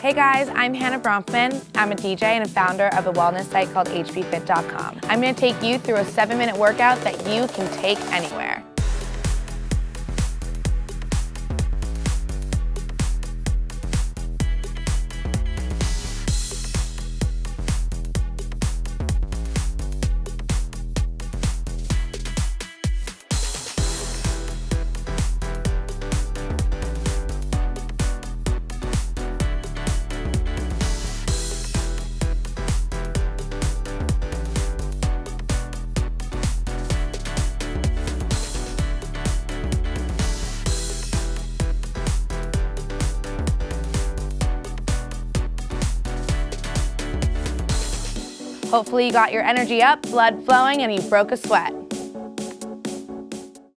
Hey guys, I'm Hannah Bronfman. I'm a DJ and a founder of a wellness site called hbfit.com. I'm going to take you through a seven minute workout that you can take anywhere. Hopefully you got your energy up, blood flowing, and you broke a sweat.